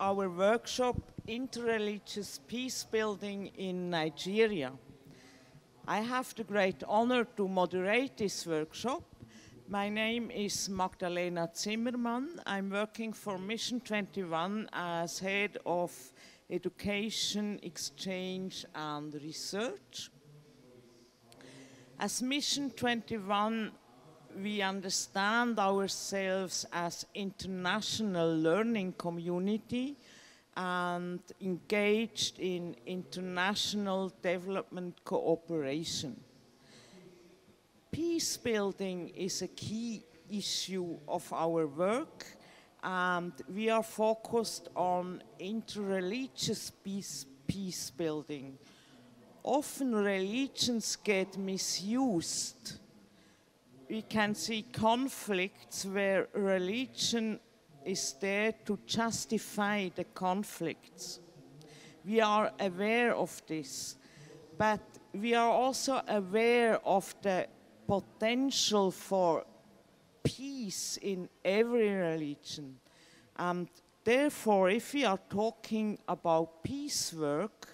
our workshop Interreligious Peace Building in Nigeria. I have the great honor to moderate this workshop. My name is Magdalena Zimmermann. I'm working for Mission 21 as head of education, exchange, and research. As Mission 21, we understand ourselves as international learning community and engaged in international development cooperation. Peace building is a key issue of our work and we are focused on interreligious peace, peace building. Often religions get misused we can see conflicts where religion is there to justify the conflicts. We are aware of this, but we are also aware of the potential for peace in every religion. And therefore, if we are talking about peace work,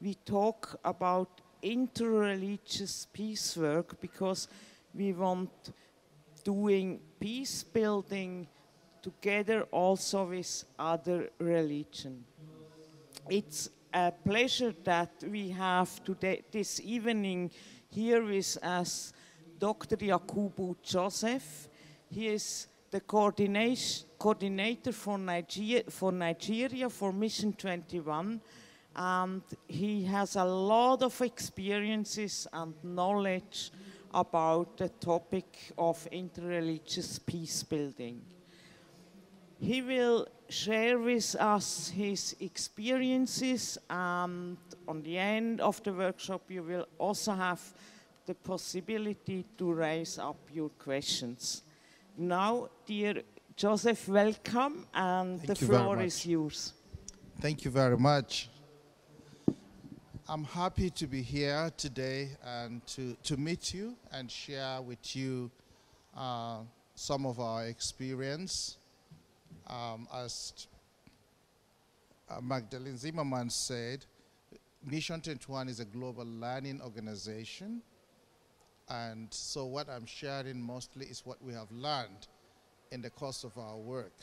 we talk about interreligious peace work because we want doing peace building together also with other religion. It's a pleasure that we have today, this evening here with us Dr. Yakubu Joseph. He is the coordination coordinator for Nigeria, for Nigeria for Mission 21 and he has a lot of experiences and knowledge about the topic of interreligious peace building. He will share with us his experiences and on the end of the workshop you will also have the possibility to raise up your questions. Now, dear Joseph, welcome and Thank the floor is yours. Thank you very much. I'm happy to be here today and to, to meet you and share with you uh, some of our experience. Um, as uh, Magdalene Zimmermann said, Mission 21 is a global learning organization. And so what I'm sharing mostly is what we have learned in the course of our work.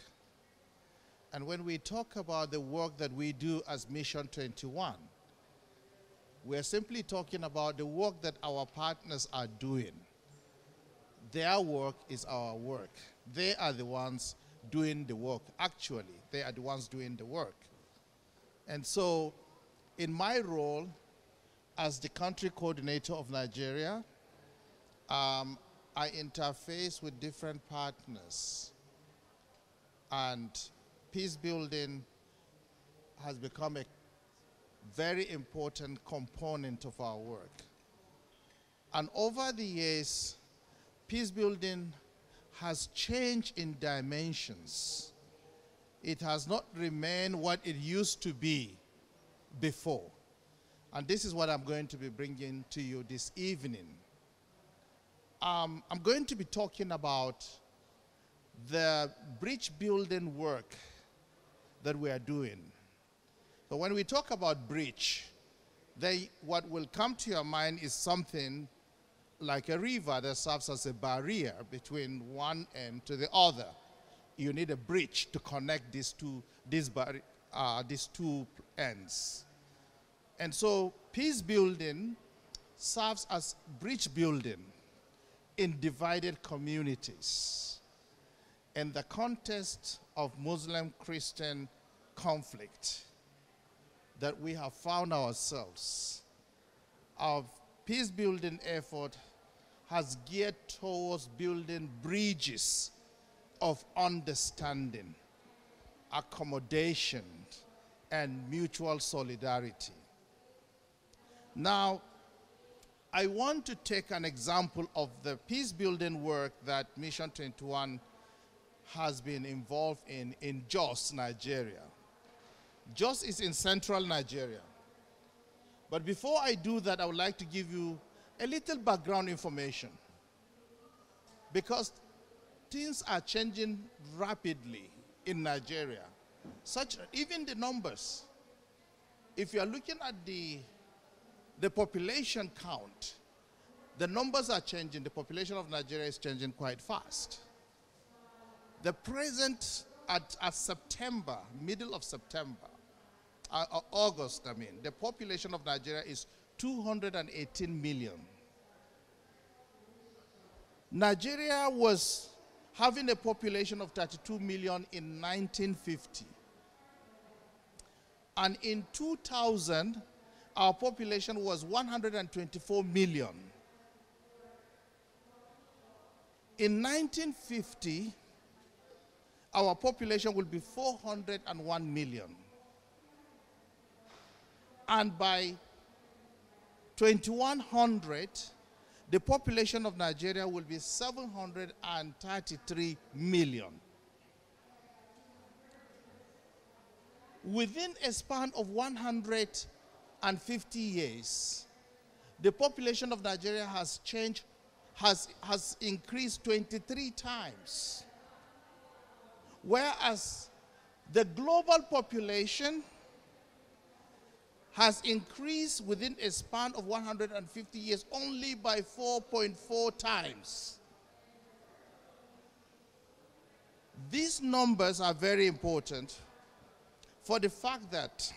And when we talk about the work that we do as Mission 21, we're simply talking about the work that our partners are doing. Their work is our work. They are the ones doing the work. Actually, they are the ones doing the work. And so, in my role as the country coordinator of Nigeria, um, I interface with different partners. And peace building has become a very important component of our work. And over the years, peace building has changed in dimensions. It has not remained what it used to be before. And this is what I'm going to be bringing to you this evening. Um, I'm going to be talking about the bridge building work that we are doing. So when we talk about breach, what will come to your mind is something like a river that serves as a barrier between one end to the other. You need a bridge to connect these two, these, uh, these two ends. And so peace building serves as bridge building in divided communities. In the context of Muslim-Christian conflict, that we have found ourselves. Our peace building effort has geared towards building bridges of understanding, accommodation, and mutual solidarity. Now, I want to take an example of the peace building work that Mission 21 has been involved in in Jos, Nigeria. Jos is in central Nigeria. But before I do that, I would like to give you a little background information. Because things are changing rapidly in Nigeria. such even the numbers, if you are looking at the, the population count, the numbers are changing. The population of Nigeria is changing quite fast. The present, at, at September, middle of September, uh, uh, August, I mean, the population of Nigeria is 218 million. Nigeria was having a population of 32 million in 1950. And in 2000, our population was 124 million. In 1950, our population will be 401 million. And by 2100, the population of Nigeria will be 733 million. Within a span of 150 years, the population of Nigeria has changed, has, has increased 23 times. Whereas the global population has increased within a span of 150 years only by 4.4 times. These numbers are very important for the fact that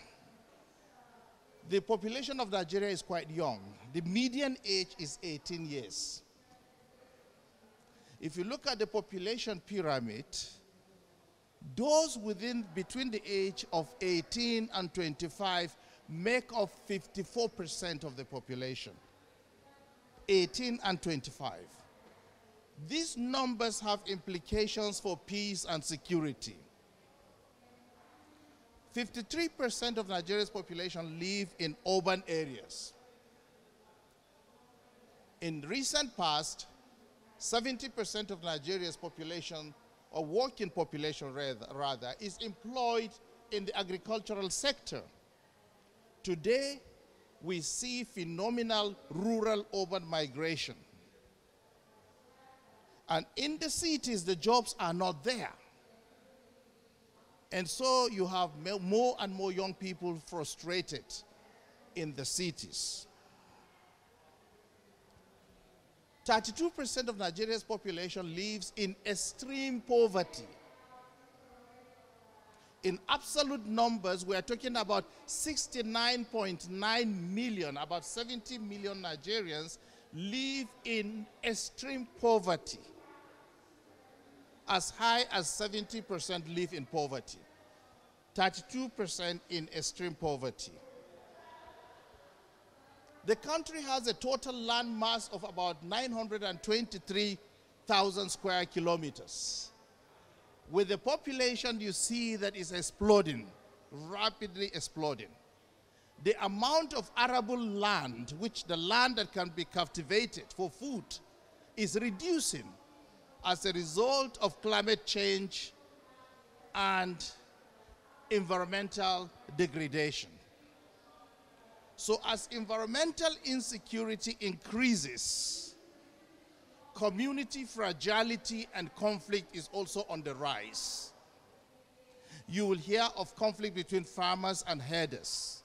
the population of Nigeria is quite young. The median age is 18 years. If you look at the population pyramid, those within between the age of 18 and 25 make up 54% of the population. 18 and 25. These numbers have implications for peace and security. 53% of Nigeria's population live in urban areas. In recent past, 70% of Nigeria's population, or working population rather, rather, is employed in the agricultural sector. Today, we see phenomenal rural-urban migration. And in the cities, the jobs are not there. And so you have more and more young people frustrated in the cities. 32% of Nigeria's population lives in extreme poverty in absolute numbers, we are talking about 69.9 million, about 70 million Nigerians live in extreme poverty. As high as 70% live in poverty, 32% in extreme poverty. The country has a total land mass of about 923,000 square kilometers with the population you see that is exploding, rapidly exploding, the amount of arable land, which the land that can be cultivated for food, is reducing as a result of climate change and environmental degradation. So as environmental insecurity increases, community fragility and conflict is also on the rise. You will hear of conflict between farmers and herders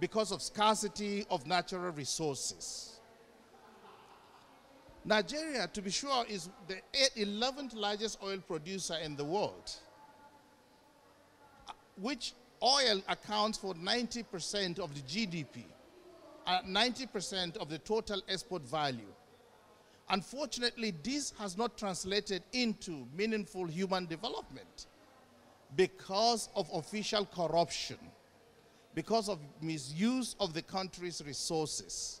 because of scarcity of natural resources. Nigeria, to be sure, is the 11th largest oil producer in the world, which oil accounts for 90% of the GDP, and 90% of the total export value. Unfortunately, this has not translated into meaningful human development because of official corruption, because of misuse of the country's resources.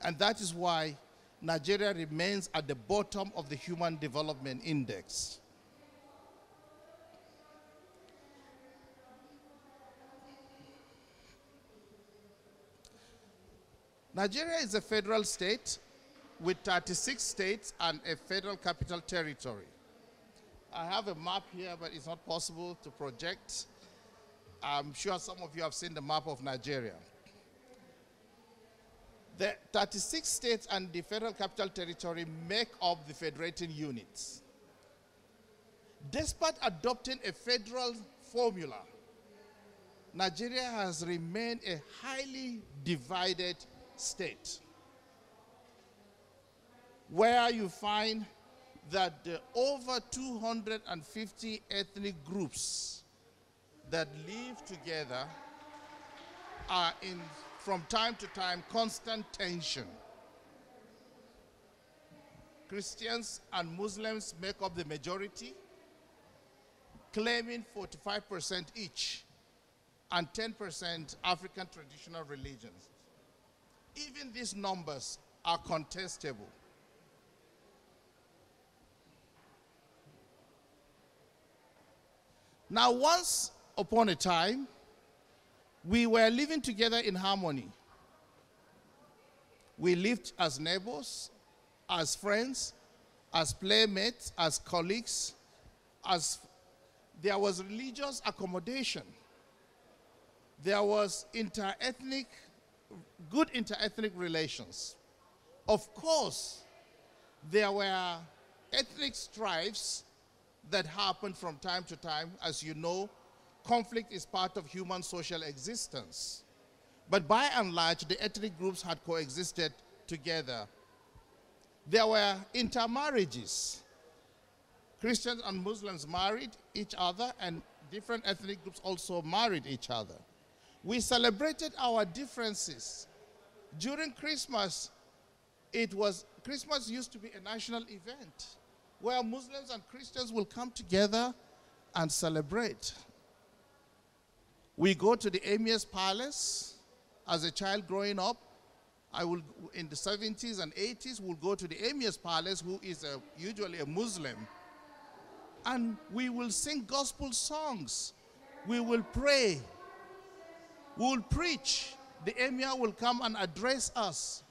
And that is why Nigeria remains at the bottom of the Human Development Index. Nigeria is a federal state with 36 states and a federal capital territory. I have a map here, but it's not possible to project. I'm sure some of you have seen the map of Nigeria. The 36 states and the federal capital territory make up the federating units. Despite adopting a federal formula, Nigeria has remained a highly divided state where you find that the over 250 ethnic groups that live together are in, from time to time, constant tension. Christians and Muslims make up the majority, claiming 45% each, and 10% African traditional religions. Even these numbers are contestable. Now, once upon a time, we were living together in harmony. We lived as neighbors, as friends, as playmates, as colleagues, as there was religious accommodation. There was inter-ethnic, good inter-ethnic relations. Of course, there were ethnic strifes that happened from time to time. As you know, conflict is part of human social existence. But by and large, the ethnic groups had coexisted together. There were intermarriages. Christians and Muslims married each other, and different ethnic groups also married each other. We celebrated our differences. During Christmas, it was Christmas used to be a national event where Muslims and Christians will come together and celebrate. We go to the Emir's palace as a child growing up. I will, in the 70s and 80s, will go to the Emir's palace, who is a, usually a Muslim, and we will sing gospel songs. We will pray. We will preach. The Emir will come and address us.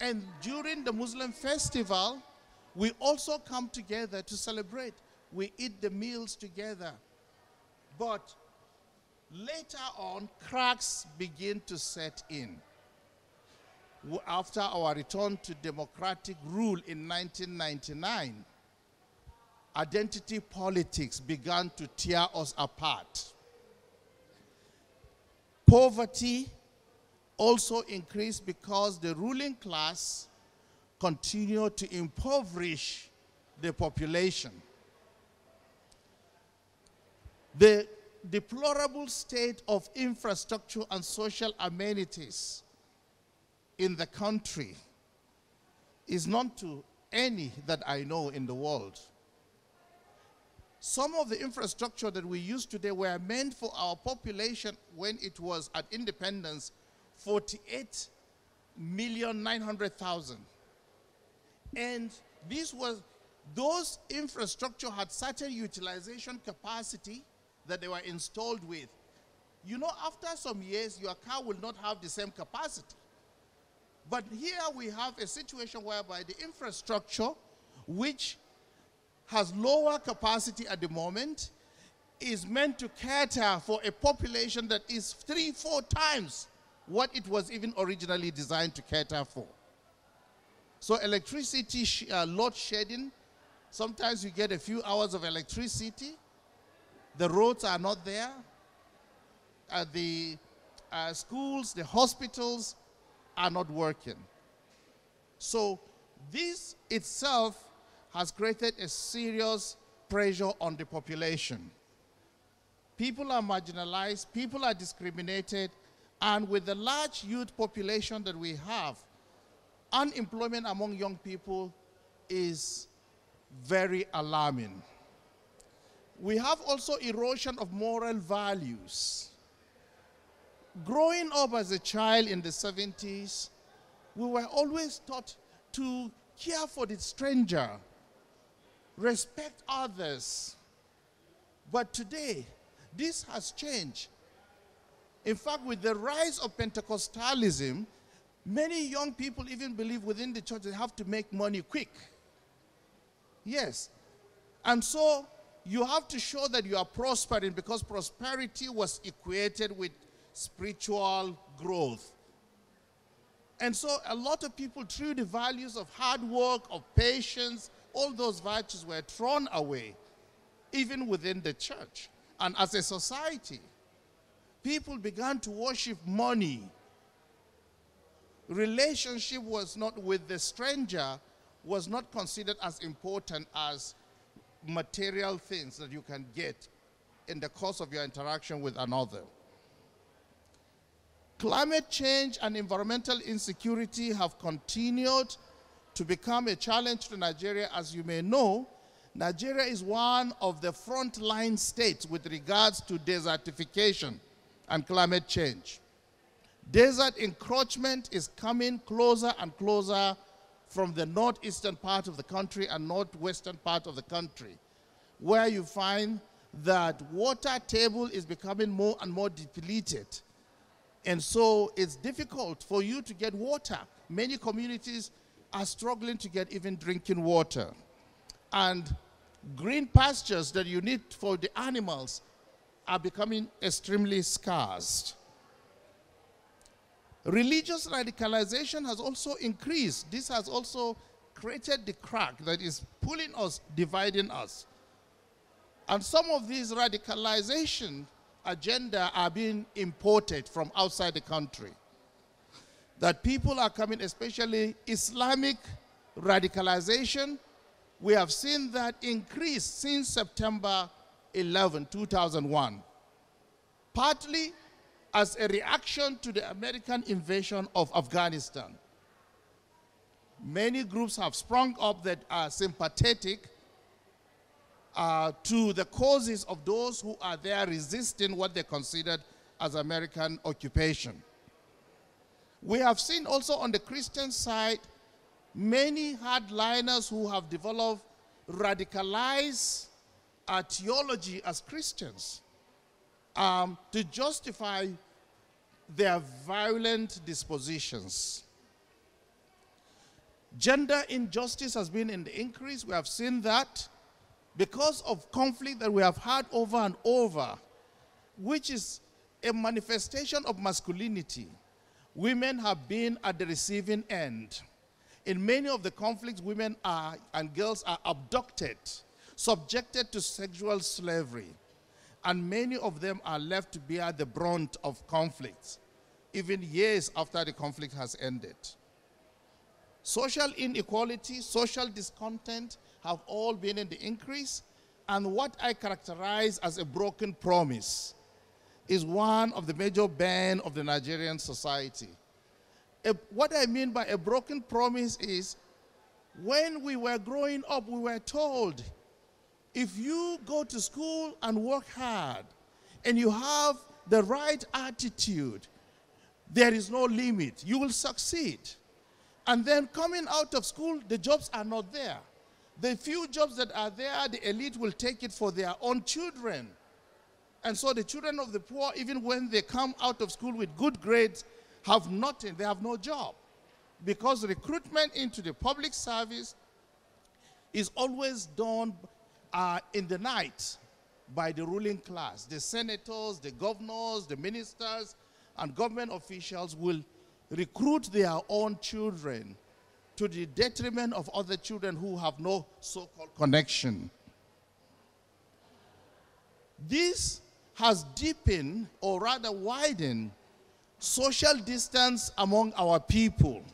And during the Muslim festival, we also come together to celebrate. We eat the meals together. But later on, cracks begin to set in. After our return to democratic rule in 1999, identity politics began to tear us apart. Poverty also increased because the ruling class continued to impoverish the population. The deplorable state of infrastructure and social amenities in the country is not to any that I know in the world. Some of the infrastructure that we use today were meant for our population when it was at independence 48 million 900,000. And this was, those infrastructure had certain utilization capacity that they were installed with. You know, after some years, your car will not have the same capacity. But here we have a situation whereby the infrastructure, which has lower capacity at the moment, is meant to cater for a population that is three, four times what it was even originally designed to cater for. So electricity uh, load shedding, sometimes you get a few hours of electricity. The roads are not there. Uh, the uh, schools, the hospitals are not working. So this itself has created a serious pressure on the population. People are marginalized, people are discriminated, and with the large youth population that we have, unemployment among young people is very alarming. We have also erosion of moral values. Growing up as a child in the 70s, we were always taught to care for the stranger, respect others. But today, this has changed. In fact, with the rise of Pentecostalism, Many young people even believe within the church they have to make money quick. Yes. And so you have to show that you are prospering because prosperity was equated with spiritual growth. And so a lot of people, through the values of hard work, of patience, all those virtues were thrown away, even within the church. And as a society, people began to worship money. Relationship was not with the stranger, was not considered as important as material things that you can get in the course of your interaction with another. Climate change and environmental insecurity have continued to become a challenge to Nigeria. As you may know, Nigeria is one of the frontline states with regards to desertification and climate change. Desert encroachment is coming closer and closer from the northeastern part of the country and northwestern part of the country, where you find that water table is becoming more and more depleted. And so it's difficult for you to get water. Many communities are struggling to get even drinking water. And green pastures that you need for the animals are becoming extremely scarce. Religious radicalization has also increased. This has also created the crack that is pulling us, dividing us. And some of these radicalization agenda are being imported from outside the country. That people are coming, especially Islamic radicalization. We have seen that increase since September 11, 2001. Partly as a reaction to the American invasion of Afghanistan. Many groups have sprung up that are sympathetic uh, to the causes of those who are there resisting what they considered as American occupation. We have seen also on the Christian side many hardliners who have developed radicalized uh, theology as Christians um, to justify their violent dispositions. Gender injustice has been in the increase. We have seen that because of conflict that we have had over and over, which is a manifestation of masculinity. Women have been at the receiving end. In many of the conflicts, women are, and girls are abducted, subjected to sexual slavery and many of them are left to bear the brunt of conflicts, even years after the conflict has ended. Social inequality, social discontent have all been in the increase, and what I characterize as a broken promise is one of the major bane of the Nigerian society. A, what I mean by a broken promise is when we were growing up, we were told if you go to school and work hard and you have the right attitude, there is no limit. You will succeed. And then coming out of school, the jobs are not there. The few jobs that are there, the elite will take it for their own children. And so the children of the poor, even when they come out of school with good grades, have nothing. They have no job. Because recruitment into the public service is always done are in the night by the ruling class. The senators, the governors, the ministers, and government officials will recruit their own children to the detriment of other children who have no so-called connection. This has deepened, or rather widened, social distance among our people.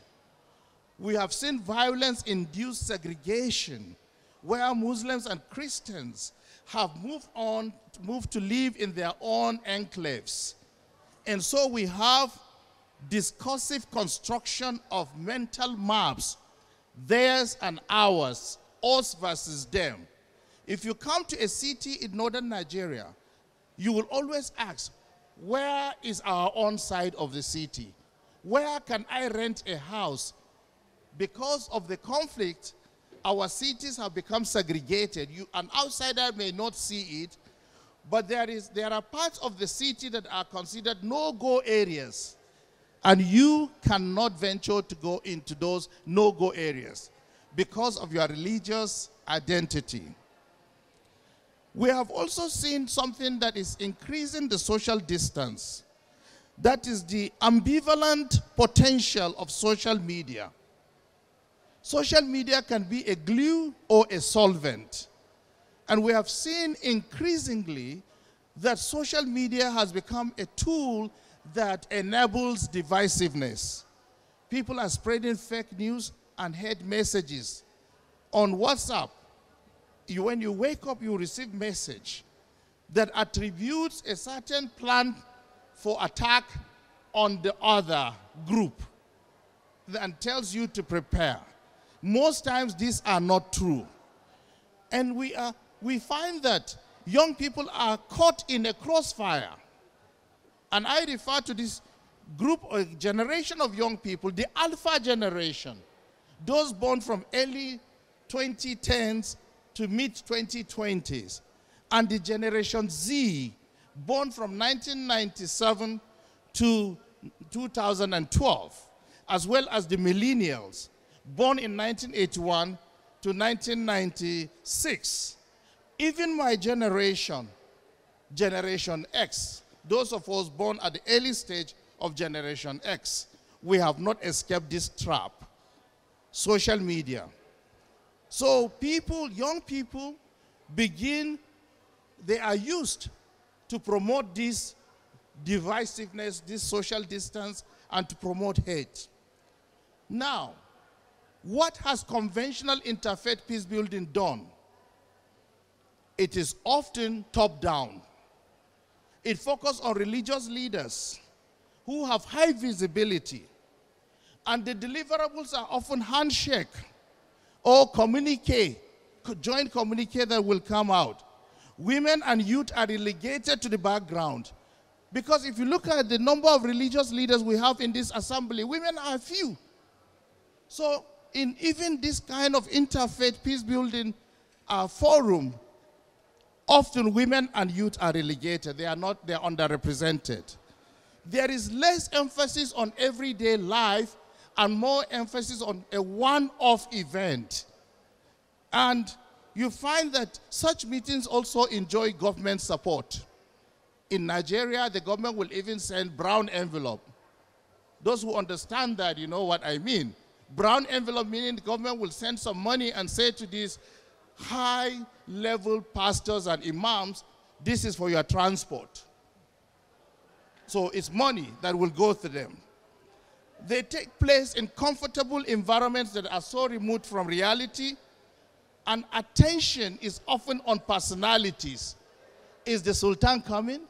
We have seen violence-induced segregation where Muslims and Christians have moved on, moved to live in their own enclaves. And so we have discursive construction of mental maps, theirs and ours, us versus them. If you come to a city in northern Nigeria, you will always ask, where is our own side of the city? Where can I rent a house? Because of the conflict, our cities have become segregated. You, an outsider may not see it, but there, is, there are parts of the city that are considered no-go areas. And you cannot venture to go into those no-go areas because of your religious identity. We have also seen something that is increasing the social distance. That is the ambivalent potential of social media. Social media can be a glue or a solvent. And we have seen increasingly that social media has become a tool that enables divisiveness. People are spreading fake news and hate messages. On WhatsApp, you, when you wake up, you receive message that attributes a certain plan for attack on the other group and tells you to prepare. Most times these are not true. And we, are, we find that young people are caught in a crossfire. And I refer to this group or generation of young people, the alpha generation, those born from early 2010s to mid 2020s, and the generation Z, born from 1997 to 2012, as well as the millennials, born in 1981 to 1996. Even my generation, Generation X, those of us born at the early stage of Generation X, we have not escaped this trap. Social media. So people, young people, begin, they are used to promote this divisiveness, this social distance, and to promote hate. Now, what has conventional interfaith peace building done? It is often top down. It focuses on religious leaders who have high visibility, and the deliverables are often handshake or communique, joint communique that will come out. Women and youth are relegated to the background. Because if you look at the number of religious leaders we have in this assembly, women are few. So, in even this kind of interfaith peace building uh, forum, often women and youth are relegated. They are not, they're underrepresented. There is less emphasis on everyday life and more emphasis on a one off event. And you find that such meetings also enjoy government support. In Nigeria, the government will even send brown envelope. Those who understand that, you know what I mean. Brown envelope meaning the government will send some money and say to these high level pastors and imams, this is for your transport. So it's money that will go to them. They take place in comfortable environments that are so remote from reality, and attention is often on personalities. Is the Sultan coming?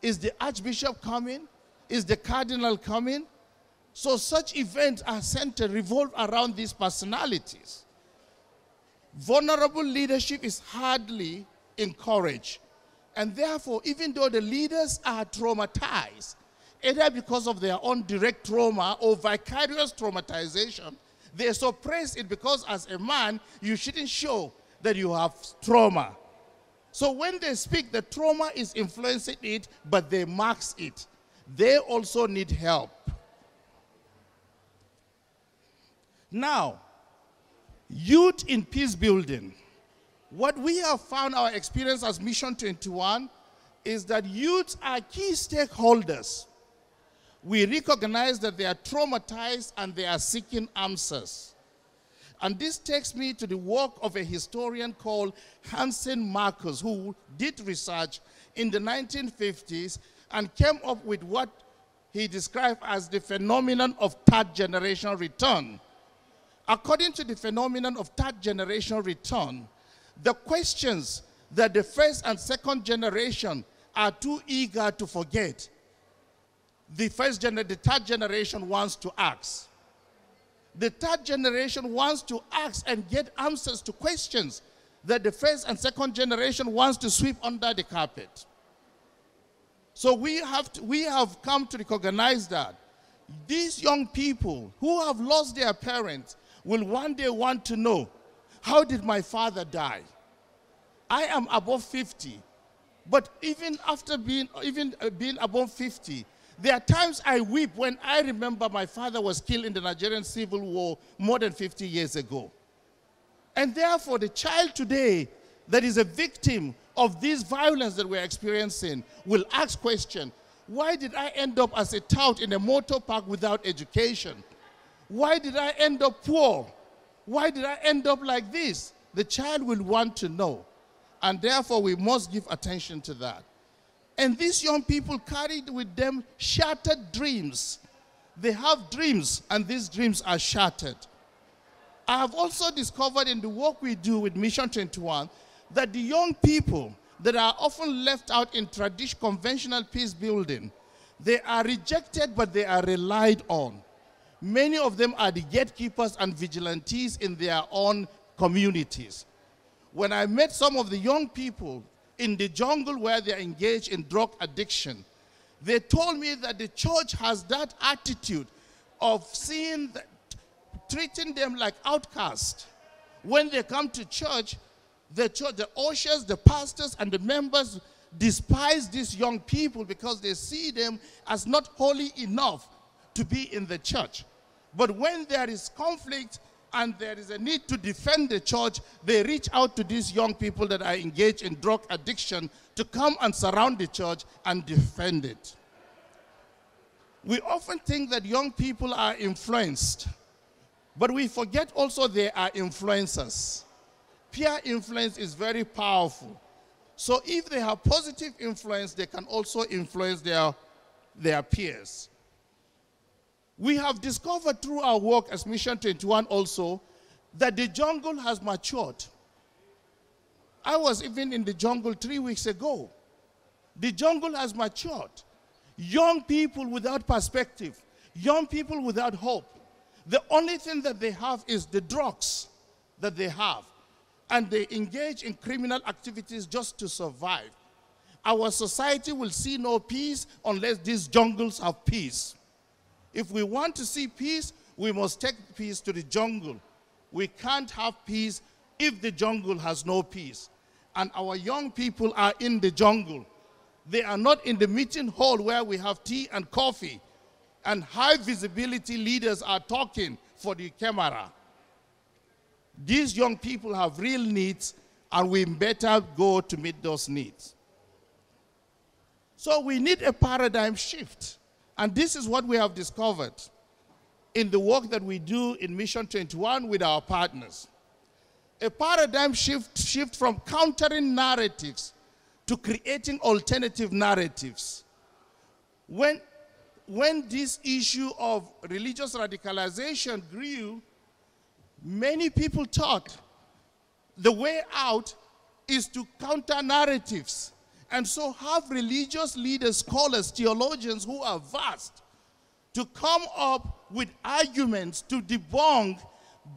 Is the Archbishop coming? Is the Cardinal coming? So such events are centered, revolve around these personalities. Vulnerable leadership is hardly encouraged. And therefore, even though the leaders are traumatized, either because of their own direct trauma or vicarious traumatization, they suppress it because as a man, you shouldn't show that you have trauma. So when they speak, the trauma is influencing it, but they mask it. They also need help. Now, youth in peace building. What we have found our experience as Mission 21 is that youth are key stakeholders. We recognize that they are traumatized and they are seeking answers. And this takes me to the work of a historian called Hansen Marcus, who did research in the 1950s and came up with what he described as the phenomenon of third generation return. According to the phenomenon of third generation return, the questions that the first and second generation are too eager to forget, the first gener- the third generation wants to ask the third generation wants to ask and get answers to questions that the first and second generation wants to sweep under the carpet. So we have, to, we have come to recognize that these young people who have lost their parents will one day want to know, how did my father die? I am above 50, but even after being, even uh, being above 50, there are times I weep when I remember my father was killed in the Nigerian Civil War more than 50 years ago. And therefore, the child today that is a victim of this violence that we're experiencing will ask question, why did I end up as a tout in a motor park without education? Why did I end up poor? Why did I end up like this? The child will want to know. And therefore, we must give attention to that. And these young people carried with them shattered dreams. They have dreams, and these dreams are shattered. I have also discovered in the work we do with Mission 21 that the young people that are often left out in traditional conventional peace building, they are rejected, but they are relied on. Many of them are the gatekeepers and vigilantes in their own communities. When I met some of the young people in the jungle where they are engaged in drug addiction, they told me that the church has that attitude of seeing treating them like outcasts. When they come to church, the church, the ushers, the pastors, and the members despise these young people because they see them as not holy enough to be in the church. But when there is conflict and there is a need to defend the church, they reach out to these young people that are engaged in drug addiction to come and surround the church and defend it. We often think that young people are influenced, but we forget also they are influencers. Peer influence is very powerful. So if they have positive influence, they can also influence their, their peers. We have discovered through our work as Mission 21 also that the jungle has matured. I was even in the jungle three weeks ago. The jungle has matured. Young people without perspective, young people without hope. The only thing that they have is the drugs that they have. And they engage in criminal activities just to survive. Our society will see no peace unless these jungles have peace. If we want to see peace, we must take peace to the jungle. We can't have peace if the jungle has no peace. And our young people are in the jungle. They are not in the meeting hall where we have tea and coffee and high visibility leaders are talking for the camera. These young people have real needs and we better go to meet those needs. So we need a paradigm shift. And this is what we have discovered in the work that we do in Mission 21 with our partners. A paradigm shift, shift from countering narratives to creating alternative narratives. When, when this issue of religious radicalization grew, many people thought the way out is to counter narratives. And so have religious leaders, scholars, theologians who are vast to come up with arguments to debunk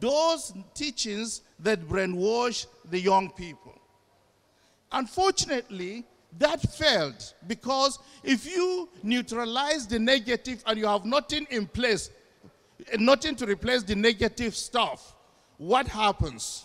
those teachings that brainwash the young people. Unfortunately, that failed because if you neutralize the negative and you have nothing in place, nothing to replace the negative stuff, what happens?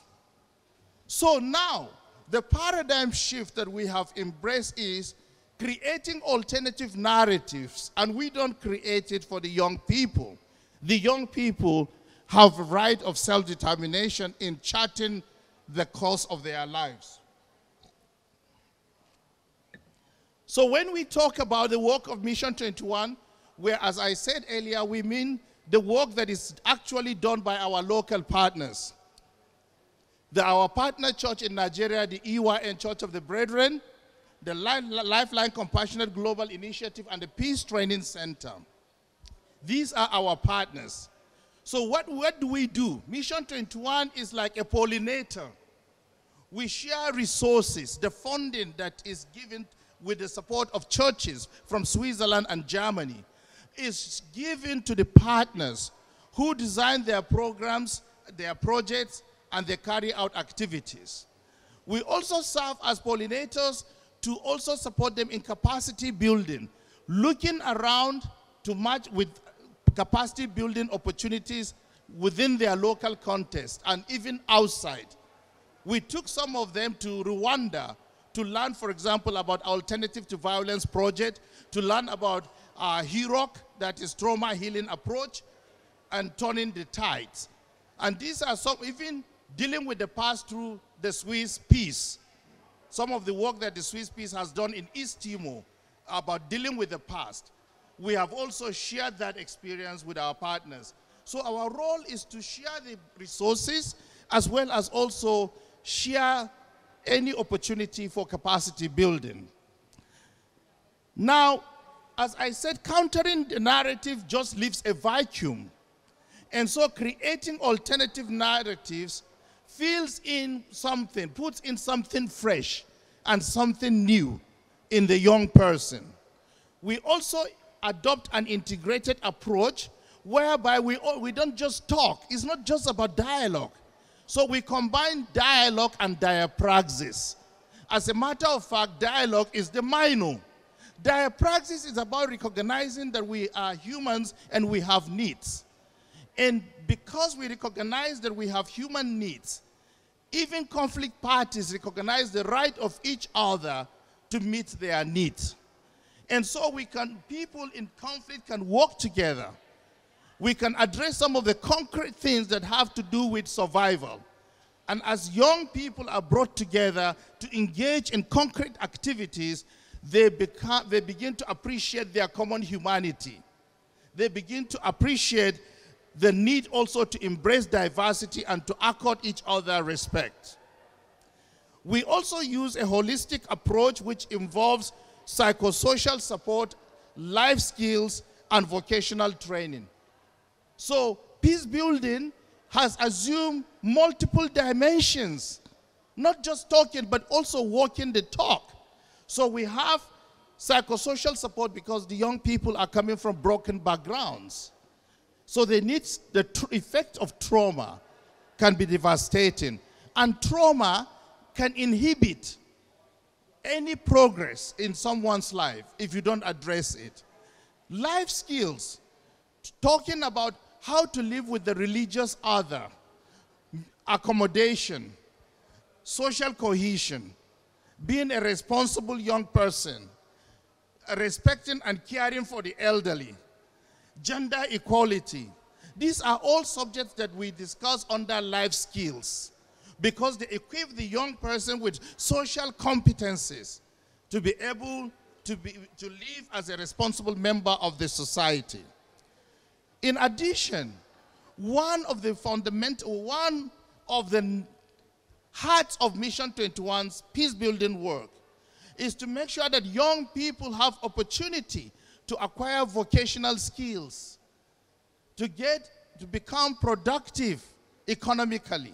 So now, the paradigm shift that we have embraced is creating alternative narratives, and we don't create it for the young people. The young people have a right of self-determination in charting the course of their lives. So when we talk about the work of Mission 21, where, as I said earlier, we mean the work that is actually done by our local partners. The, our partner church in Nigeria, the EYN Church of the Brethren, the Lifeline Compassionate Global Initiative, and the Peace Training Center. These are our partners. So what, what do we do? Mission 21 is like a pollinator. We share resources, the funding that is given with the support of churches from Switzerland and Germany, is given to the partners who design their programs, their projects, and they carry out activities. We also serve as pollinators to also support them in capacity building, looking around to match with capacity building opportunities within their local context and even outside. We took some of them to Rwanda to learn, for example, about Alternative to Violence Project, to learn about uh, HROC, that is trauma healing approach, and turning the tides. And these are some, even dealing with the past through the swisspeace. Some of the work that the swisspeace has done in East Timor about dealing with the past. We have also shared that experience with our partners. So our role is to share the resources as well as also share any opportunity for capacity building. Now, as I said, countering the narrative just leaves a vacuum. And so creating alternative narratives fills in something, puts in something fresh and something new in the young person. We also adopt an integrated approach whereby we, we don't just talk, it's not just about dialogue. So we combine dialogue and diapraxis. As a matter of fact, dialogue is the minor. Diapraxis is about recognizing that we are humans and we have needs. And because we recognize that we have human needs, even conflict parties recognize the right of each other to meet their needs. And so we can, people in conflict can work together. We can address some of the concrete things that have to do with survival. And as young people are brought together to engage in concrete activities, they, become, they begin to appreciate their common humanity. They begin to appreciate the need also to embrace diversity and to accord each other respect. We also use a holistic approach which involves psychosocial support, life skills, and vocational training. So, peace building has assumed multiple dimensions, not just talking, but also walking the talk. So, we have psychosocial support because the young people are coming from broken backgrounds. So they need the effect of trauma can be devastating. And trauma can inhibit any progress in someone's life if you don't address it. Life skills, talking about how to live with the religious other, accommodation, social cohesion, being a responsible young person, respecting and caring for the elderly, gender equality. These are all subjects that we discuss under life skills because they equip the young person with social competencies to be able to, be, to live as a responsible member of the society. In addition, one of the fundamental, one of the hearts of Mission 21's peace building work is to make sure that young people have opportunity to acquire vocational skills, to get to become productive economically.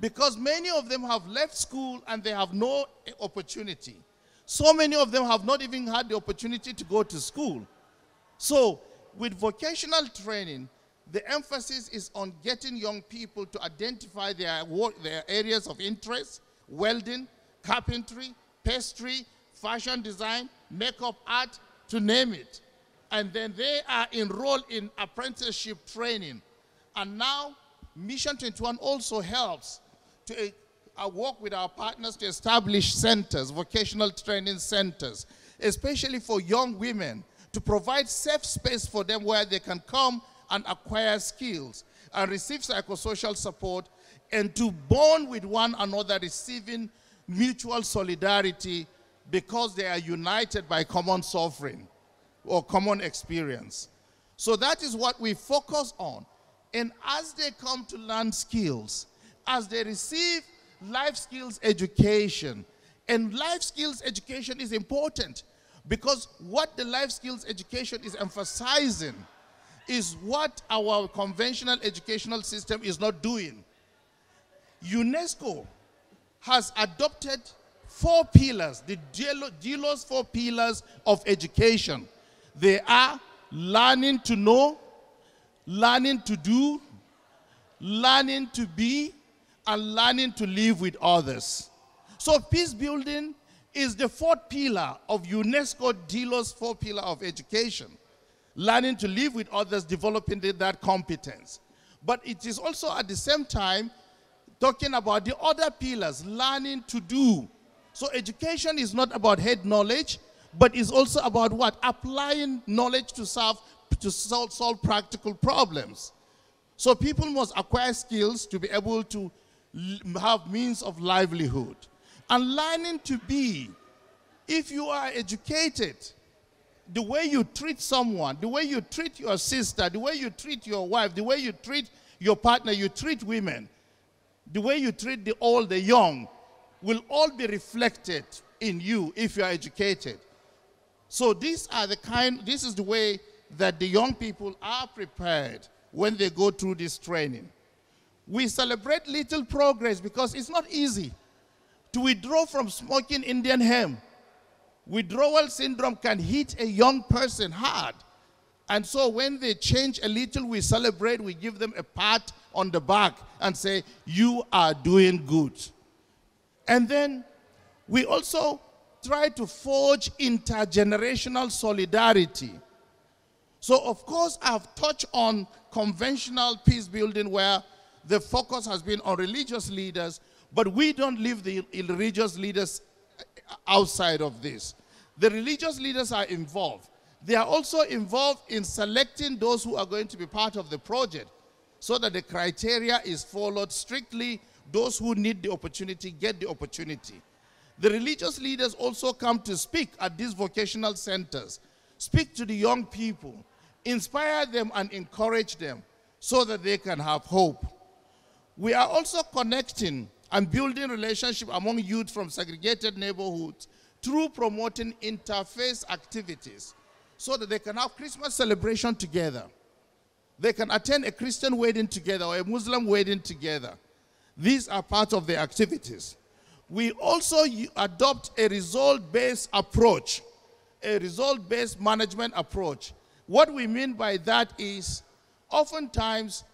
Because many of them have left school and they have no opportunity. So many of them have not even had the opportunity to go to school. So, with vocational training, the emphasis is on getting young people to identify their, work, their areas of interest welding, carpentry, pastry, fashion design, makeup art, to name it. And then they are enrolled in apprenticeship training. And now Mission 21 also helps to uh, work with our partners to establish centers, vocational training centers, especially for young women, to provide safe space for them where they can come and acquire skills and receive psychosocial support and to bond with one another, receiving mutual solidarity because they are united by common suffering or common experience. So that is what we focus on. And as they come to learn skills, as they receive life skills education, and life skills education is important because what the life skills education is emphasizing is what our conventional educational system is not doing. UNESCO has adopted four pillars, the Delors four pillars of education. They are learning to know, learning to do, learning to be, and learning to live with others. So peace building is the fourth pillar of UNESCO Delors four pillar of education. Learning to live with others, developing that competence. But it is also at the same time talking about the other pillars, learning to do. So education is not about head knowledge, but is also about what? Applying knowledge to solve, to solve, solve practical problems. So people must acquire skills to be able to have means of livelihood. And learning to be, if you are educated, the way you treat someone, the way you treat your sister, the way you treat your wife, the way you treat your partner, you treat women, the way you treat the old, the young, will all be reflected in you if you are educated. So these are the kind, this is the way that the young people are prepared when they go through this training. We celebrate little progress because it's not easy to withdraw from smoking Indian hemp. Withdrawal syndrome can hit a young person hard. And so when they change a little, we celebrate, we give them a pat on the back and say, You are doing good. And then we also try to forge intergenerational solidarity. So, of course, I've touched on conventional peace building where the focus has been on religious leaders, but we don't leave the religious leaders outside of this. The religious leaders are involved. They are also involved in selecting those who are going to be part of the project so that the criteria is followed strictly. Those who need the opportunity get the opportunity. The religious leaders also come to speak at these vocational centers, speak to the young people, inspire them and encourage them so that they can have hope. We are also connecting and building relationship among youth from segregated neighborhoods through promoting interfaith activities so that they can have Christmas celebration together. They can attend a Christian wedding together or a Muslim wedding together. These are part of the activities we also adopt a result-based approach, a result-based management approach. What we mean by that is oftentimes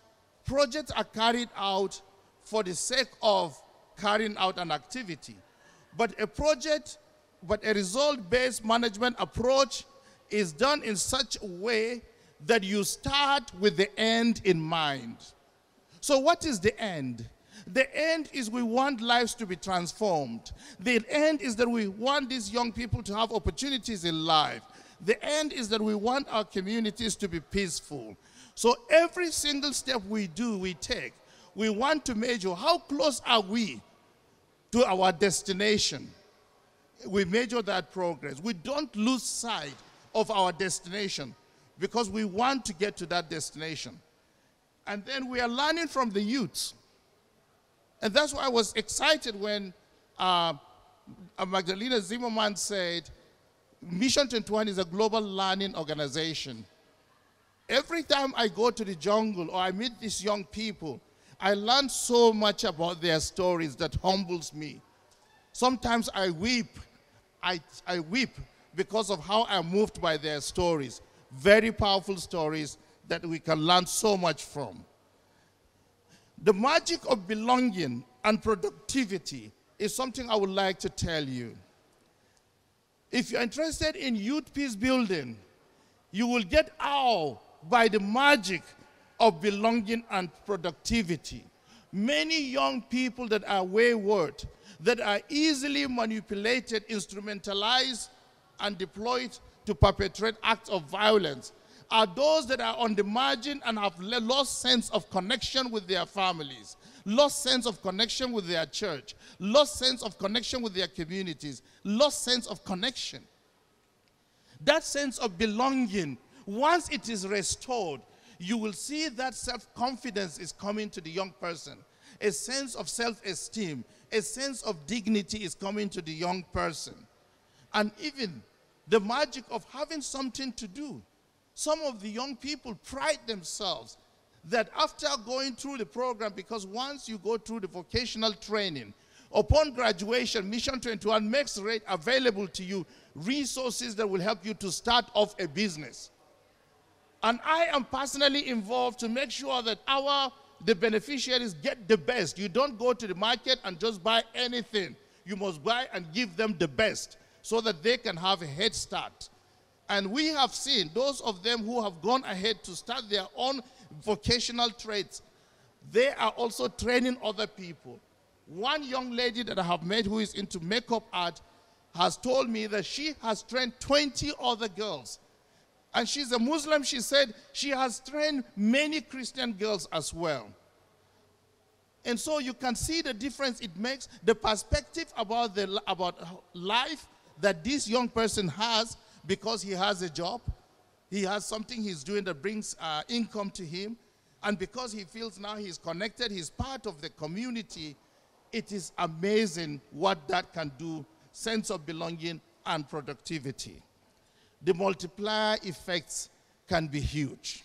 projects are carried out for the sake of carrying out an activity. But a project, but a result-based management approach is done in such a way that you start with the end in mind. So what is the end? The end is we want lives to be transformed. The end is that we want these young people to have opportunities in life. The end is that we want our communities to be peaceful. So every single step we do, we take, we want to measure how close are we to our destination. We measure that progress. We don't lose sight of our destination because we want to get to that destination. And then we are learning from the youths. And that's why I was excited when uh, Magdalena Zimmermann said, Mission 21 is a global learning organization. Every time I go to the jungle or I meet these young people, I learn so much about their stories that humbles me. Sometimes I weep. I, I weep because of how I'm moved by their stories. Very powerful stories that we can learn so much from. The magic of belonging and productivity is something I would like to tell you. If you're interested in youth peace building, you will get out by the magic of belonging and productivity. Many young people that are wayward, that are easily manipulated, instrumentalized, and deployed to perpetrate acts of violence are those that are on the margin and have lost sense of connection with their families, lost sense of connection with their church, lost sense of connection with their communities, lost sense of connection. That sense of belonging, once it is restored, you will see that self-confidence is coming to the young person. A sense of self-esteem, a sense of dignity is coming to the young person. And even the magic of having something to do. Some of the young people pride themselves that after going through the program, because once you go through the vocational training, upon graduation, Mission 21 makes available to you resources that will help you to start off a business. And I am personally involved to make sure that our the beneficiaries get the best. You don't go to the market and just buy anything. You must buy and give them the best so that they can have a head start. And we have seen those of them who have gone ahead to start their own vocational trades, they are also training other people. One young lady that I have met who is into makeup art has told me that she has trained 20 other girls. And she's a Muslim. She said she has trained many Christian girls as well. And so you can see the difference it makes, the perspective about, the, about life that this young person has because he has a job, he has something he's doing that brings uh, income to him, and because he feels now he's connected, he's part of the community, it is amazing what that can do, sense of belonging and productivity. the multiplier effects can be huge.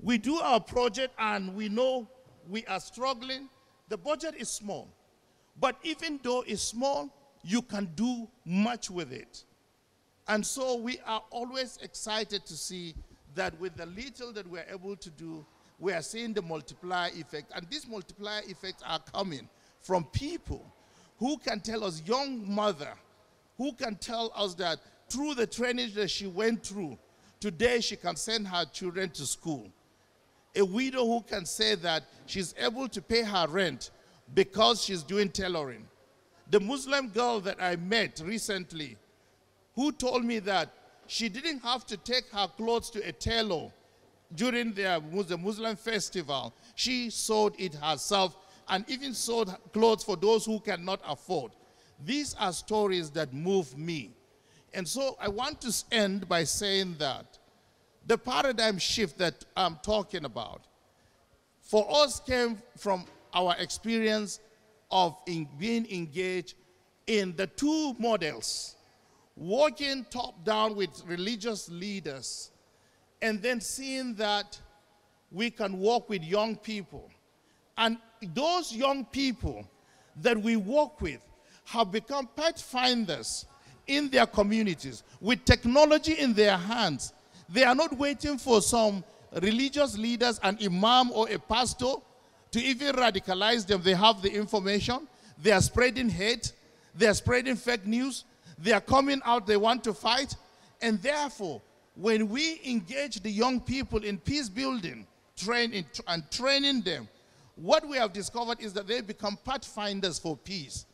We do our project and we know we are struggling. The budget is small. But even though it's small, you can do much with it. And so we are always excited to see that with the little that we're able to do, we are seeing the multiplier effect. And these multiplier effects are coming from people who can tell us, young mother, who can tell us that through the training that she went through, today she can send her children to school. A widow who can say that she's able to pay her rent because she's doing tailoring. The Muslim girl that I met recently who told me that she didn't have to take her clothes to a tailor during the Muslim festival. She sewed it herself and even sewed clothes for those who cannot afford. These are stories that move me. And so I want to end by saying that the paradigm shift that I'm talking about for us came from our experience of being engaged in the two models working top down with religious leaders and then seeing that we can work with young people. And those young people that we work with have become pathfinders in their communities with technology in their hands. They are not waiting for some religious leaders, an imam or a pastor to even radicalize them. They have the information. They are spreading hate. They are spreading fake news. They are coming out, they want to fight. And therefore, when we engage the young people in peace building training, and training them, what we have discovered is that they become pathfinders for peace.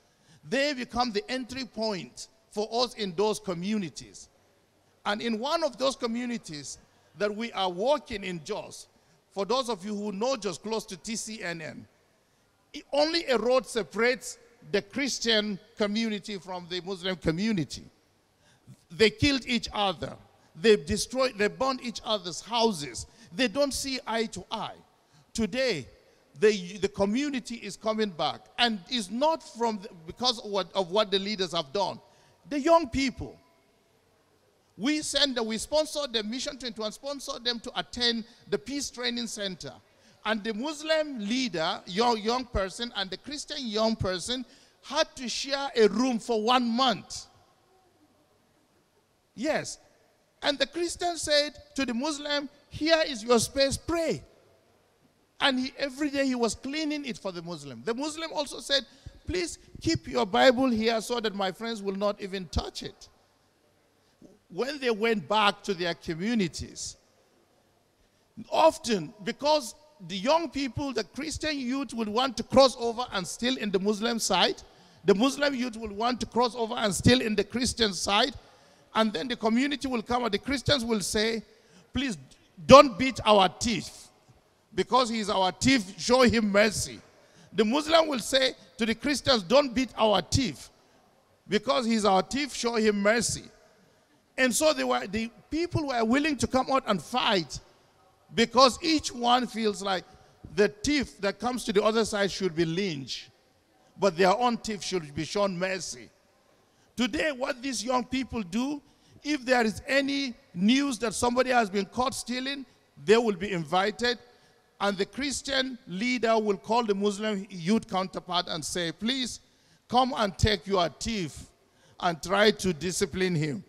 They become the entry point for us in those communities. And in one of those communities that we are working in Jos, for those of you who know Jos close to TCNN, only a road separates the Christian community from the Muslim community. They killed each other. They destroyed, they burned each other's houses. They don't see eye to eye. Today, the, the community is coming back and is not from the, because of what, of what the leaders have done. The young people. We send we sponsor the Mission 21, sponsor them to attend the Peace Training Center. And the Muslim leader, young, young person, and the Christian young person had to share a room for one month. Yes. And the Christian said to the Muslim, Here is your space, pray. And he, every day he was cleaning it for the Muslim. The Muslim also said, Please keep your Bible here so that my friends will not even touch it. When they went back to their communities, often because the young people, the Christian youth would want to cross over and still in the Muslim side. The Muslim youth will want to cross over and still in the Christian side. And then the community will come and the Christians will say, please don't beat our thief because he is our thief, show him mercy. The Muslim will say to the Christians, don't beat our thief because he's our thief, show him mercy. And so they were, the people were willing to come out and fight because each one feels like the thief that comes to the other side should be lynched, but their own thief should be shown mercy. Today, what these young people do, if there is any news that somebody has been caught stealing, they will be invited, and the Christian leader will call the Muslim youth counterpart and say, Please come and take your thief and try to discipline him.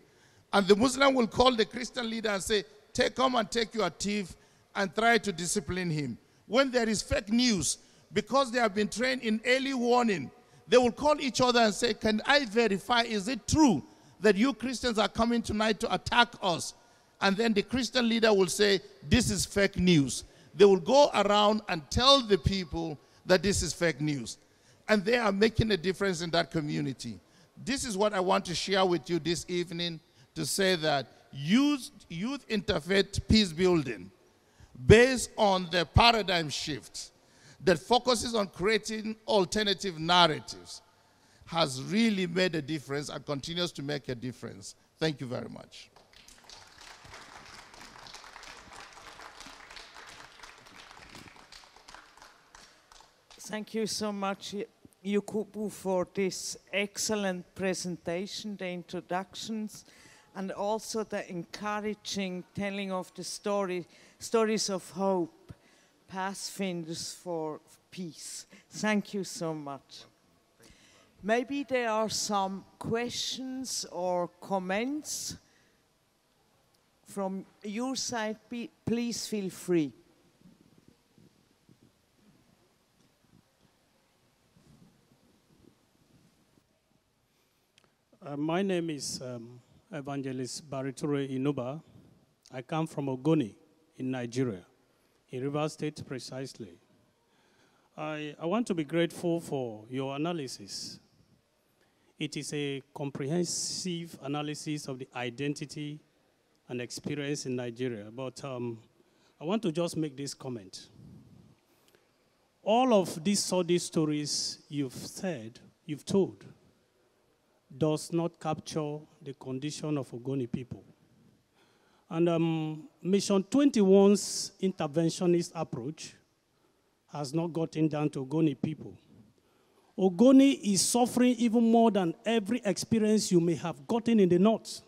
And the Muslim will call the Christian leader and say, Take, come and take your thief and try to discipline him. When there is fake news, because they have been trained in early warning, they will call each other and say, Can I verify, is it true that you Christians are coming tonight to attack us? And then the Christian leader will say, This is fake news. They will go around and tell the people that this is fake news. And they are making a difference in that community. This is what I want to share with you this evening to say that youth, youth interfaith peace building based on the paradigm shift that focuses on creating alternative narratives has really made a difference and continues to make a difference. Thank you very much. Thank you so much, Yakubu, for this excellent presentation, the introductions. and also the encouraging telling of the story, stories of hope, pathfinders for peace. Thank you so much. Maybe there are some questions or comments from your side. Please feel free. Uh, my name is um, Evangelist Bariture Inuba. I come from Ogoni in Nigeria, in River State precisely. I, I want to be grateful for your analysis. It is a comprehensive analysis of the identity and experience in Nigeria. But um, I want to just make this comment. All of these sordid stories you've said, you've told, does not capture the condition of Ogoni people. And um, Mission 21's interventionist approach has not gotten down to Ogoni people. Ogoni is suffering even more than every experience you may have gotten in the north.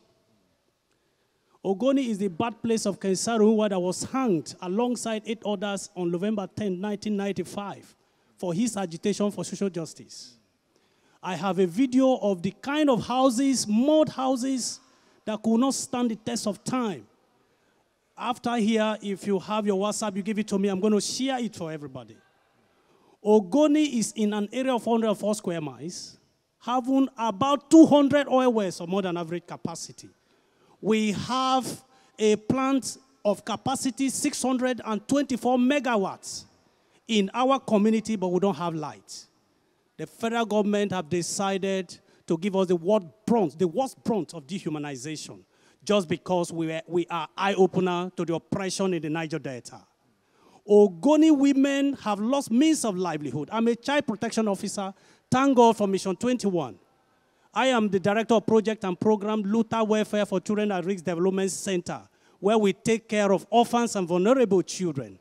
Ogoni is the birthplace of Ken Saro-Wiwa that was hanged alongside eight others on November 10, 1995, for his agitation for social justice. I have a video of the kind of houses, mud houses, that could not stand the test of time. After here, if you have your WhatsApp, you give it to me. I'm going to share it for everybody. Ogoni is in an area of 104 square miles, having about 200 oil wells of more than average capacity. We have a plant of capacity 624 megawatts in our community, but we don't have light the federal government have decided to give us the worst brunt, the worst brunt of dehumanization, just because we, were, we are eye-opener to the oppression in the Niger Delta. Ogoni women have lost means of livelihood. I'm a child protection officer. Thank God for Mission 21. I am the director of project and program Luther Welfare for Children at Risk Development Center, where we take care of orphans and vulnerable children.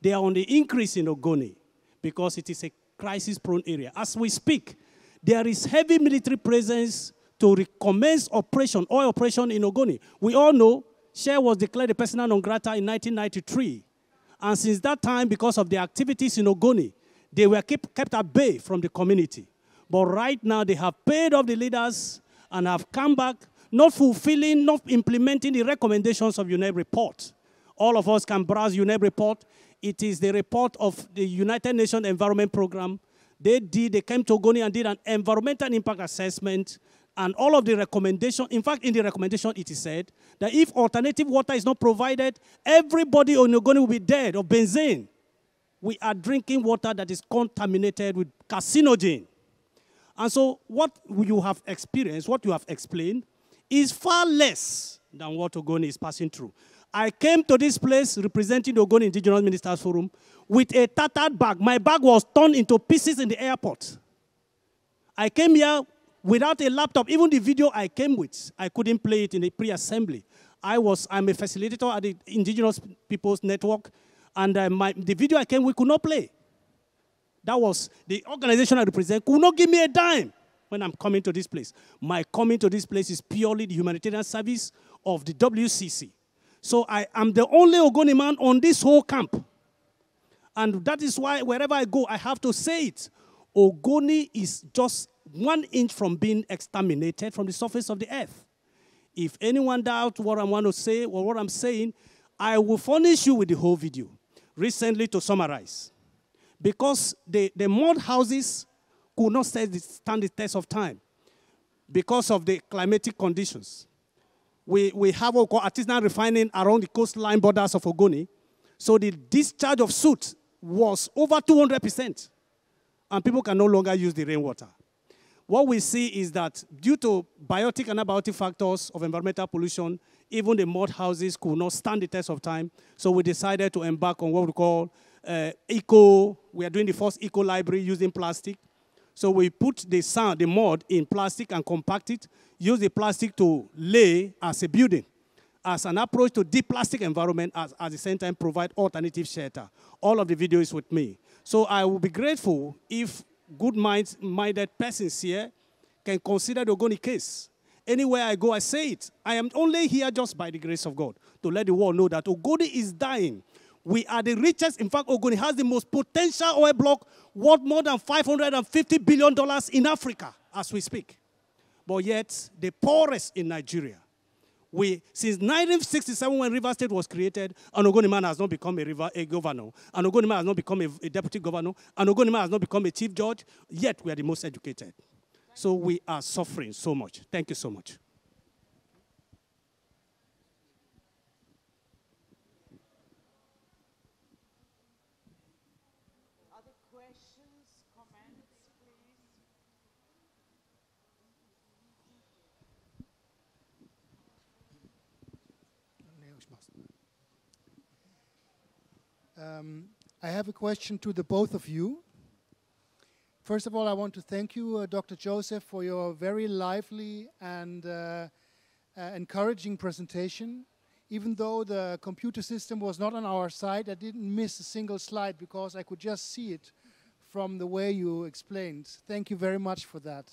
They are on the increase in Ogoni because it is a crisis prone area. As we speak, there is heavy military presence to recommence operation, oil operation in Ogoni. We all know Shell was declared a persona non grata in 1993. And since that time, because of the activities in Ogoni, they were kept, kept at bay from the community. But right now, they have paid off the leaders and have come back, not fulfilling, not implementing the recommendations of UNEP report. All of us can browse UNEP report. It is the report of the United Nations Environment Program. They did, they came to Ogoni and did an environmental impact assessment and all of the recommendation, in fact, in the recommendation, it is said that if alternative water is not provided, everybody on Ogoni will be dead of benzene. We are drinking water that is contaminated with carcinogen. And so, what you have experienced, what you have explained, is far less than what Ogoni is passing through. I came to this place representing the Ogoni Indigenous Ministers Forum with a tattered bag. My bag was torn into pieces in the airport. I came here without a laptop. Even the video I came with, I couldn't play it in the pre-assembly. I was, I'm a facilitator at the Indigenous Peoples Network, and uh, my, the video I came with could not play. That was the organization I represent could not give me a dime when I'm coming to this place. My coming to this place is purely the humanitarian service of the WCC. So I am the only Ogoni man on this whole camp. And that is why wherever I go, I have to say it. Ogoni is just one inch from being exterminated from the surface of the earth. If anyone doubts what I want to say or what I'm saying, I will furnish you with the whole video. Recently, to summarize, because the, the mud houses could not stand the test of time because of the climatic conditions we, we have what we artisanal refining around the coastline borders of Ogoni. So the discharge of soot was over 200%. And people can no longer use the rainwater. What we see is that due to biotic and abiotic factors of environmental pollution, even the mud houses could not stand the test of time. So we decided to embark on what we call uh, eco. We are doing the first eco library using plastic. So we put the sand, the mud in plastic and compact it, use the plastic to lay as a building, as an approach to deep plastic environment, as at the same time provide alternative shelter. All of the video is with me. So I will be grateful if good-minded persons here can consider the Ogoni case Anywhere I go, I say it. I am only here just by the grace of God to let the world know that Ogoni is dying. We are the richest. In fact, Ogoni has the most potential oil block worth more than $550 billion in Africa as we speak. But yet, the poorest in Nigeria. We, since 1967, when River State was created, an man has not become a, river, a governor, an man has not become a, a deputy governor, an man has not become a chief judge, yet we are the most educated. So we are suffering so much. Thank you so much. Um, I have a question to the both of you. First of all, I want to thank you, uh, Dr. Joseph, for your very lively and uh, uh, encouraging presentation. Even though the computer system was not on our side, I didn't miss a single slide because I could just see it from the way you explained. Thank you very much for that.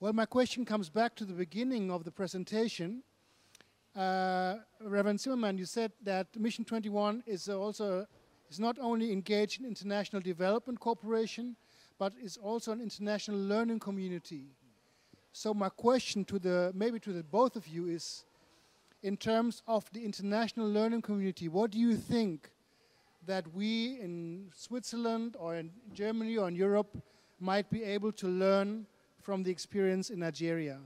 Well, my question comes back to the beginning of the presentation uh, Reverend Zimmermann, you said that Mission 21 is also is not only engaged in international development cooperation, but is also an international learning community. So my question to the maybe to the both of you is, in terms of the international learning community, what do you think that we in Switzerland or in Germany or in Europe might be able to learn from the experience in Nigeria?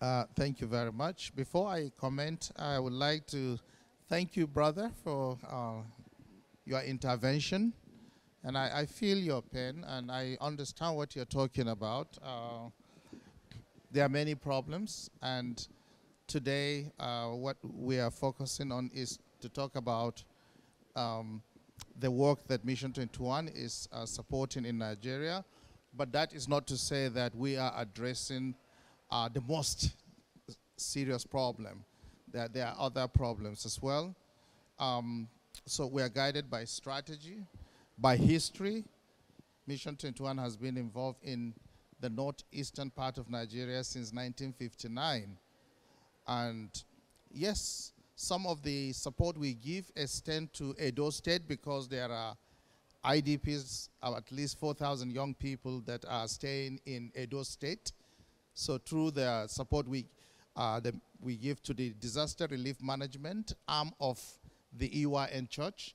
Uh, thank you very much. Before I comment, I would like to thank you, brother, for uh, your intervention. And I, I, feel your pain and I understand what you're talking about. Uh, there are many problems, and today, uh, what we are focusing on is to talk about um, the work that Mission 21 is uh, supporting in Nigeria. But that is not to say that we are addressing uh, the most serious problem. There, there are other problems as well. Um, so we are guided by strategy, by history. Mission 21 has been involved in the northeastern part of Nigeria since 1959. And yes, some of the support we give extend to Edo State because there are IDPs, of at least 4,000 young people that are staying in Edo State. So through the support we, uh, the, we give to the disaster relief management arm of the EYN Church,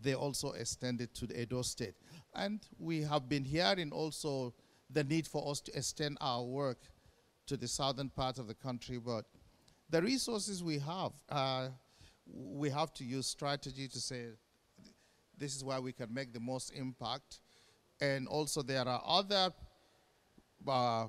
they also extended to the Edo State. And we have been hearing also the need for us to extend our work to the southern part of the country, but the resources we have, uh, we have to use strategy to say this is where we can make the most impact. And also there are other uh,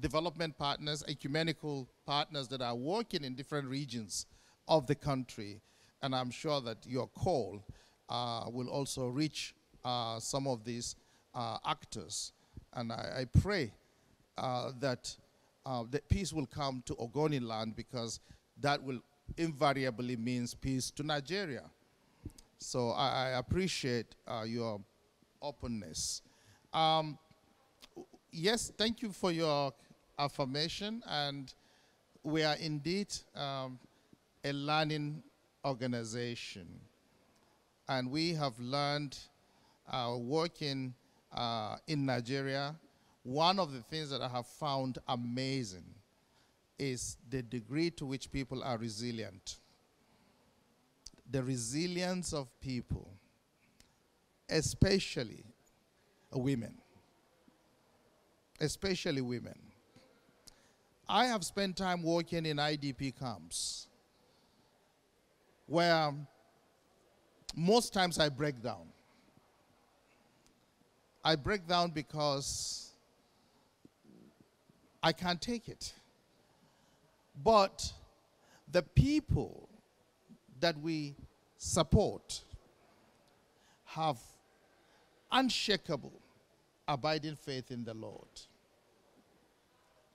development partners, ecumenical partners that are working in different regions of the country. And I'm sure that your call uh, will also reach uh, some of these uh, actors. And I, I pray uh, that uh, the peace will come to Ogoni land because that will invariably means peace to Nigeria. So I, I appreciate uh, your openness. Um, yes, thank you for your affirmation, and we are indeed um, a learning organization. And we have learned uh, working uh, in Nigeria. One of the things that I have found amazing is the degree to which people are resilient. The resilience of people, especially women. Especially women. I have spent time working in IDP camps where most times I break down. I break down because I can't take it. But the people that we support have unshakable, abiding faith in the Lord.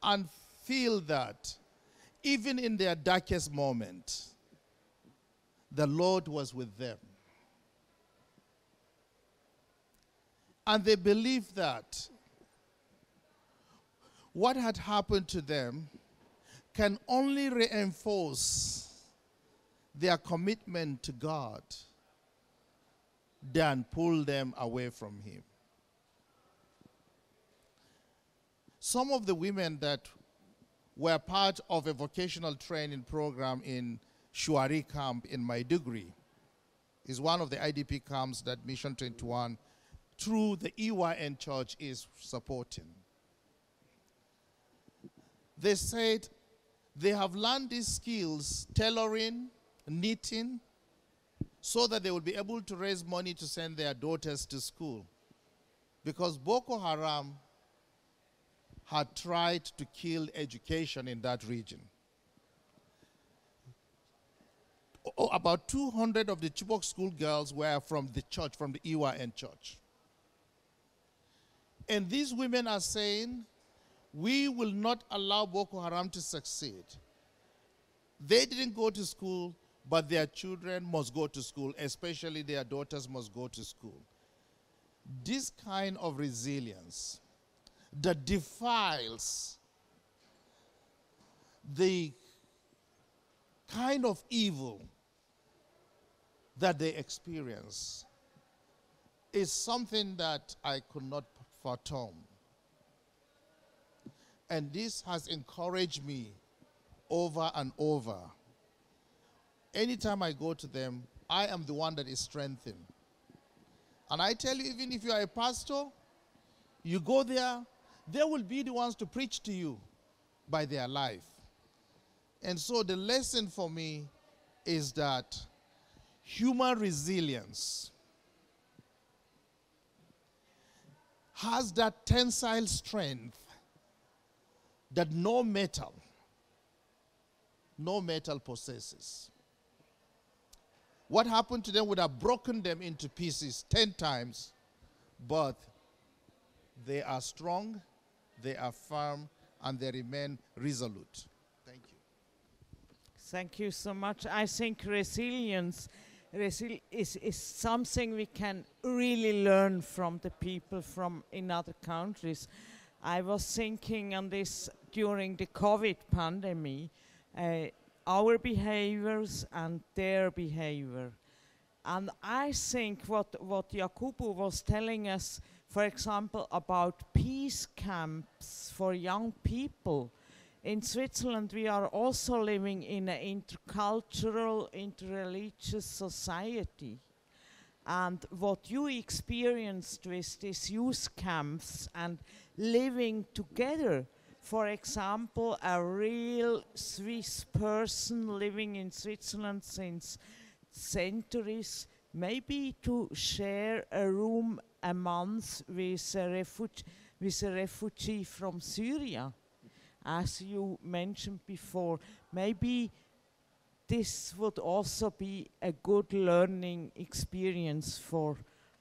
And feel that even in their darkest moment, the Lord was with them. And they believe that what had happened to them can only reinforce their commitment to God than pull them away from Him. Some of the women that were part of a vocational training program in Shuari camp in Maiduguri is one of the IDP camps that Mission 21 through the EYN church is supporting. They said they have learned these skills, tailoring, knitting, so that they will be able to raise money to send their daughters to school. Because Boko Haram had tried to kill education in that region. O- about 200 of the Chibok schoolgirls were from the church, from the EYN church. And these women are saying, we will not allow Boko Haram to succeed. They didn't go to school, but their children must go to school, especially their daughters must go to school. This kind of resilience that defiles the kind of evil that they experience is something that I could not fathom. And this has encouraged me over and over. Anytime I go to them, I am the one that is strengthened. And I tell you, even if you are a pastor, you go there, they will be the ones to preach to you by their life. And so the lesson for me is that human resilience has that tensile strength that no metal, no metal possesses. What happened to them would have broken them into pieces 10 times, but they are strong, they are firm, and they remain resolute. Thank you. Thank you so much. I think resilience resi- is, is something we can really learn from the people from in other countries. I was thinking on this during the COVID pandemic, uh, our behaviors and their behavior. And I think what, what Yakubu was telling us, for example, about peace camps for young people. In Switzerland, we are also living in an intercultural, interreligious society. And what you experienced with these youth camps and living together, for example, a real Swiss person living in Switzerland since centuries, maybe to share a room a month with a, with a refugee from Syria, as you mentioned before. Maybe this would also be a good learning experience for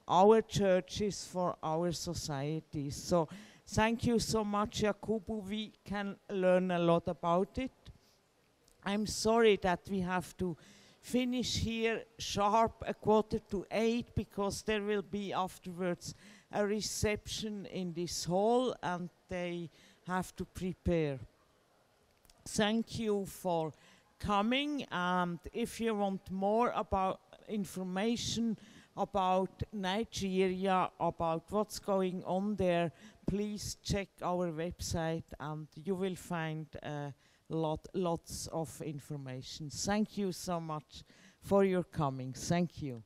our churches, for our societies. So thank you so much, Yakubu. We can learn a lot about it. I'm sorry that we have to finish here sharp a quarter to eight because there will be afterwards a reception in this hall and they have to prepare. Thank you for coming and if you want more about information about Nigeria, about what's going on there, please check our website and you will find uh, lot, lots of information. Thank you so much for your coming. Thank you.